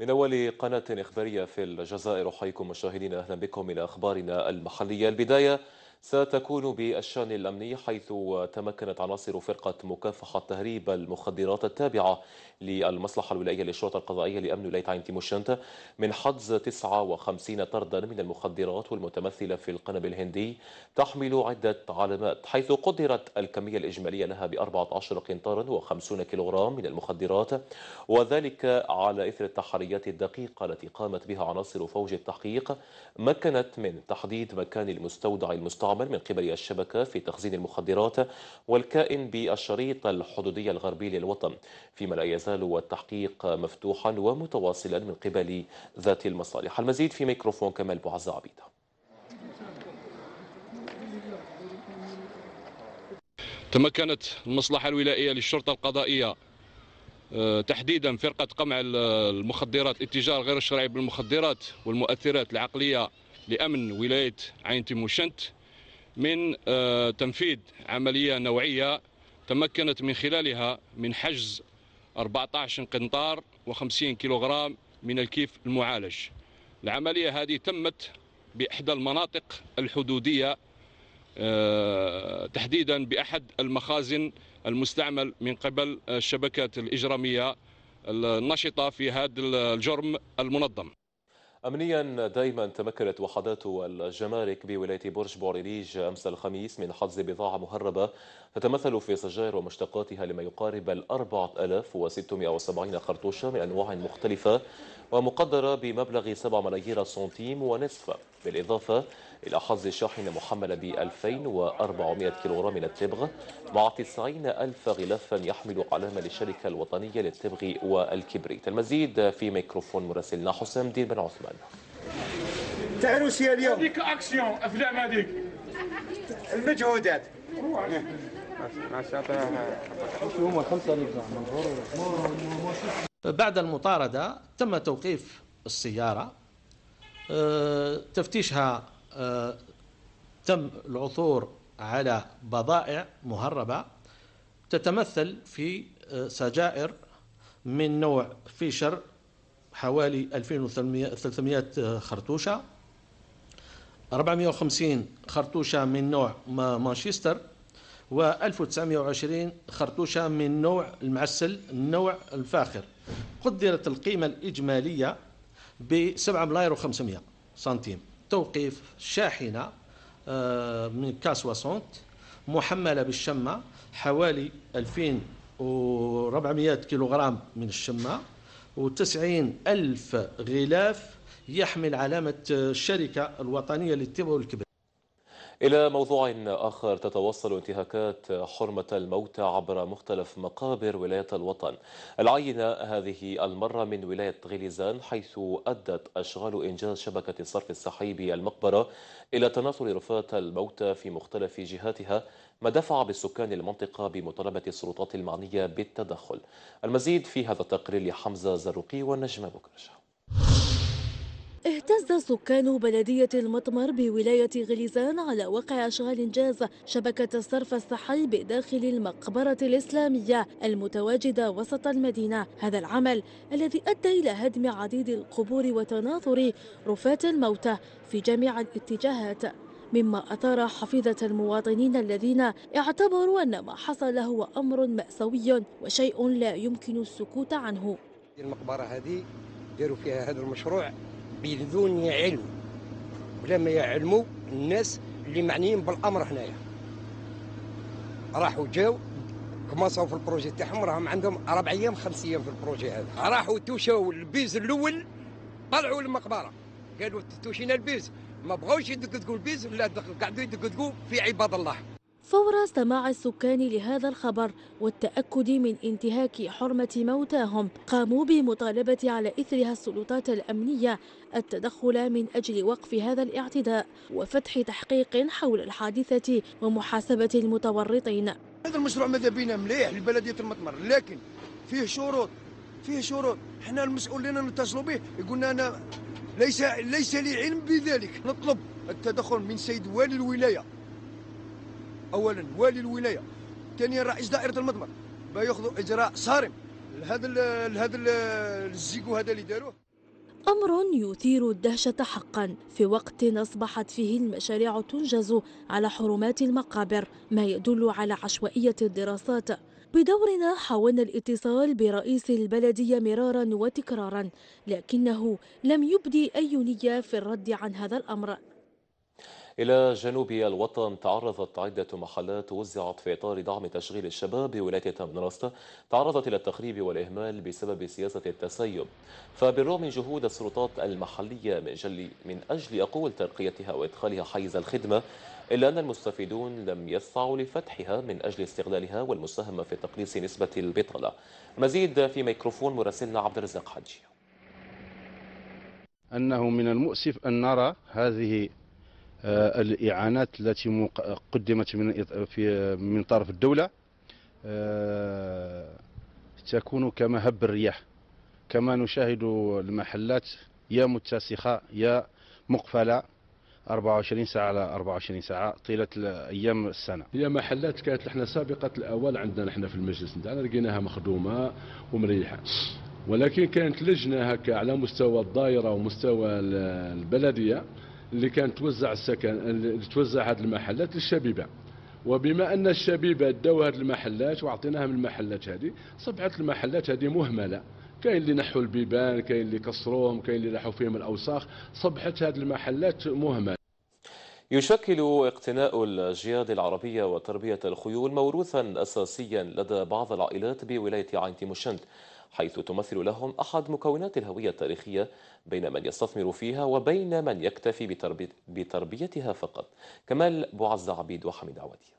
من أول قناة إخبارية في الجزائر أحييكم مشاهدينا أهلا بكم إلى أخبارنا المحلية. البداية ستكون بالشأن الأمني حيث تمكنت عناصر فرقة مكافحة تهريب المخدرات التابعة للمصلحة الولائية للشرطة القضائية لأمن ولاية عين تيموشنت من حجز 59 طردا من المخدرات والمتمثلة في القنب الهندي تحمل عدة علامات حيث قدرت الكمية الإجمالية لها ب 14 قنطارا و50 كيلوغرام من المخدرات وذلك على إثر التحريات الدقيقة التي قامت بها عناصر فوج التحقيق مكنت من تحديد مكان المستودع المستعمل من قبل الشبكة في تخزين المخدرات والكائن بالشريط الحدودي الغربي للوطن فيما لا يزال التحقيق مفتوحا ومتواصلا من قبل ذات المصالح. المزيد في ميكروفون كمال بوعزة عبيدة تمكنت المصلحة الولائية للشرطة القضائية آه، تحديدا فرقة قمع المخدرات الاتجار غير الشرعي بالمخدرات والمؤثرات العقلية لأمن ولاية عين تيموشنت. من آه، تنفيذ عملية نوعية تمكنت من خلالها من حجز 14 قنطار و50 كيلوغرام من الكيف المعالج. العملية هذه تمت بإحدى المناطق الحدودية آه، تحديدا بأحد المخازن المستعمل من قبل الشبكات الإجرامية النشطة في هذا الجرم المنظم. أمنيا دائما تمكنت وحدات الجمارك بولاية برج بوريليج أمس الخميس من حجز بضاعة مهربة تتمثل في سجائر ومشتقاتها لما يقارب ال 4670 خرطوشة من أنواع مختلفة ومقدرة بمبلغ 7 ملايير سنتيم ونصف. بالإضافة إلى حظ شاحنة محملة ب 2400 كيلوغرام من التبغ مع 90 ألف غلافا يحمل علامة للشركة الوطنية للتبغ والكبريت. المزيد في ميكروفون مراسلنا حسام دين بن عثمان. تعروسيا اليوم. هذيك أكسيون أفلام هذيك. المجهودات. بعد المطاردة تم توقيف السيارة آه، تفتيشها تم العثور على بضائع مهربة تتمثل في آه، سجائر من نوع فيشر حوالي 2300 خرطوشة 450 خرطوشة من نوع مانشستر و1920 خرطوشة من نوع المعسل النوع الفاخر. قدرت القيمة الإجمالية ب 7 ملاير و500 سنتيم. توقيف شاحنة آه، من كاس واسونت محملة بالشمة حوالي 2400 كيلوغرام من الشمة و90 ألف غلاف يحمل علامة الشركة الوطنية للطب والكبد إلى موضوع آخر تتوصل انتهاكات حرمة الموتى عبر مختلف مقابر ولاية الوطن. العينة هذه المرة من ولاية غليزان حيث أدت أشغال إنجاز شبكة الصرف الصحي بالمقبرة إلى تناثر رفات الموتى في مختلف جهاتها ما دفع بالسكان المنطقة بمطالبة السلطات المعنية بالتدخل. المزيد في هذا التقرير لحمزة زروقي والنجمة بكرشة اهتز سكان بلدية المطمر بولاية غليزان على وقع أشغال إنجاز شبكة الصرف الصحي بداخل المقبرة الإسلامية المتواجدة وسط المدينة. هذا العمل الذي أدى إلى هدم عديد القبور وتناثر رفات الموتى في جميع الاتجاهات مما أثار حفيظة المواطنين الذين اعتبروا أن ما حصل هو أمر مأساوي وشيء لا يمكن السكوت عنه. المقبرة هذه داروا فيها هذا المشروع بدون علم. ولا ما يعلموا الناس اللي معنيين بالأمر هنايا. راحوا جاو كومانساو في ال projet تاعهم راهم عندهم أربع أيام خمس أيام في ال projet هذا. راحوا توشوا البيز الأول طلعوا المقبره قالوا توشينا البيز. ما بغاوش يدقدقوا البيز ولا قعدوا يدقدقوا في عباد الله. فور سماع السكان لهذا الخبر والتأكد من انتهاك حرمة موتاهم قاموا بمطالبة على إثرها السلطات الأمنية التدخل من أجل وقف هذا الاعتداء وفتح تحقيق حول الحادثة ومحاسبة المتورطين. هذا المشروع ماذا بينا مليح؟ لبلدية المطمر لكن فيه شروط فيه شروط. إحنا المسؤولين نتصلوا به. يقولنا أنا ليس ليس لي علم بذلك. نطلب التدخل من سيد والي الولاية. اولا والي الولاية ثانيا رئيس دائرة المضمر بياخذوا إجراء صارم هذا هذا الزيكو هذا اللي داروه. أمر يثير الدهشة حقا. في وقت أصبحت فيه المشاريع تنجز على حرمات المقابر ما يدل على عشوائية الدراسات. بدورنا حاولنا الاتصال برئيس البلدية مرارا وتكرارا لكنه لم يبدي أي نية في الرد عن هذا الأمر. إلى جنوب الوطن تعرضت عدة محلات وزعت في إطار دعم تشغيل الشباب بولاية تمنراستا تعرضت إلى التخريب والإهمال بسبب سياسة التسيب. فبالرغم من جهود السلطات المحلية من أجل, من أجل أقول ترقيتها وإدخالها حيز الخدمة إلا أن المستفيدون لم يسعوا لفتحها من أجل استغلالها والمساهمة في تقليص نسبة البطالة. مزيد في ميكروفون مراسلنا عبد الرزاق حجي أنه من المؤسف أن نرى هذه آه، الإعانات التي قدمت من في من طرف الدولة آه، تكون كما هب الرياح. كما نشاهد المحلات يا متسخة يا مقفلة 24 ساعة على 24 ساعة طيلة أيام السنة. هي محلات كانت إحنا سابقة الأول عندنا نحن في المجلس نتاعنا لقيناها مخدومة ومريحة. ولكن كانت لجنة هكا على مستوى الدائرة ومستوى البلدية اللي كانت توزع السكن اللي توزع هذه المحلات للشبيبة. وبما أن الشبيبة داو هذه المحلات وأعطيناهم المحلات هذه صبحت المحلات هذه مهملة. كاين اللي نحوا البيبان كاين اللي كسروهم كاين اللي نحوا فيهم الأوساخ صبحت هذه المحلات مهملة. يشكل اقتناء الجياد العربية وتربية الخيول موروثا أساسيا لدى بعض العائلات بولاية عين تيموشنت. حيث تمثل لهم أحد مكونات الهوية التاريخية بين من يستثمر فيها وبين من يكتفي بتربي بتربيتها فقط. كمال بوعز عبيد وحميد عوادي.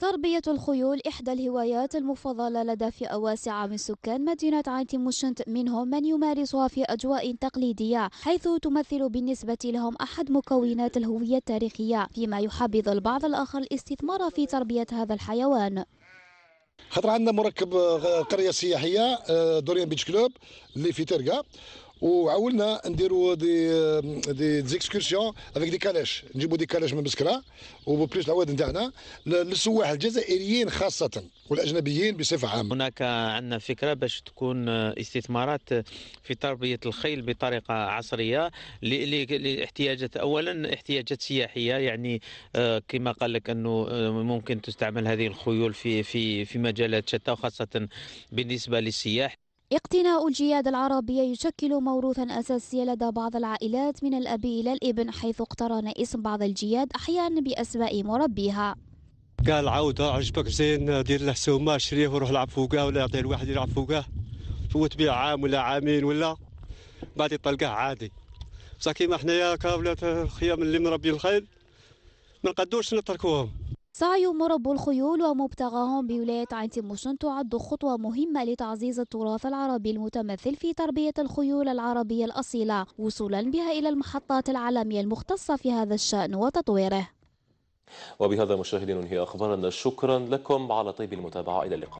تربية الخيول إحدى الهوايات المفضلة لدى فئة واسعة من سكان مدينة عين تيموشنت منهم من يمارسها في أجواء تقليدية حيث تمثل بالنسبة لهم أحد مكونات الهوية التاريخية فيما يحبذ البعض الآخر الاستثمار في تربية هذا الحيوان. خاطر عندنا مركب آه، قرية سياحية آه، Dorian Beach Club اللي في ترقة. وعولنا نديروا des des excursions avec des calèches نجيبوا des calèches من بسكره وبلوس العواد نتاعنا للسواح الجزائريين خاصه والاجنبيين بصفه عامه هناك عندنا فكره باش تكون استثمارات في تربيه الخيل بطريقه عصريه لاحتياجات اولا احتياجات سياحيه يعني كما قال لك انه ممكن تستعمل هذه الخيول في في في مجالات شتى وخاصه بالنسبة للسياح اقتناء الجياد العربية يشكل موروثا أساسيا لدى بعض العائلات من الأب إلى الإبن حيث اقترن اسم بعض الجياد أحيانا بأسماء مربيها. قال عودة عجبك زين دير له سومة شريه وروح لعب فوقه ولا يعطيه الواحد يلعب فوقه. فوت بيه عام ولا عامين ولا بعد يطلقه عادي. بصح كيما حنايا كاولاد الخيام اللي مربي الخيل ما نقدوش نتركوهم. سعي مربي الخيول ومبتغاهم بولاية عين تيموشنت تعد خطوة مهمة لتعزيز التراث العربي المتمثل في تربية الخيول العربية الأصيلة وصولا بها إلى المحطات العالمية المختصة في هذا الشأن وتطويره. وبهذا مشاهدينا ننهي أخبارنا. شكرا لكم. على طيب المتابعة إلى اللقاء.